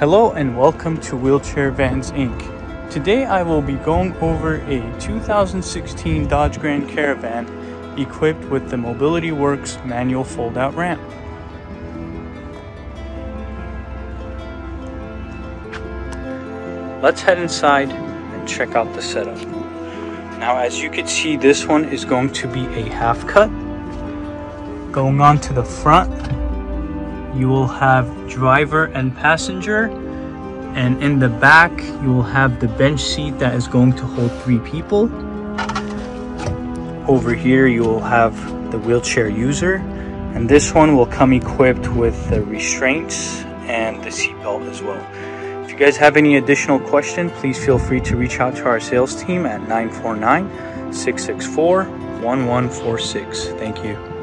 Hello and welcome to Wheelchair Vans Inc. Today I will be going over a 2016 Dodge Grand Caravan equipped with the Mobility Works manual fold-out ramp. Let's head inside and check out the setup. Now as you can see this one is going to be a half cut. Going on to the front you will have driver and passenger and in the back you will have the bench seat that is going to hold three people. Over here you will have the wheelchair user and this one will come equipped with the restraints and the seatbelt as well. If you guys have any additional question please feel free to reach out to our sales team at 949 664 1146 thank you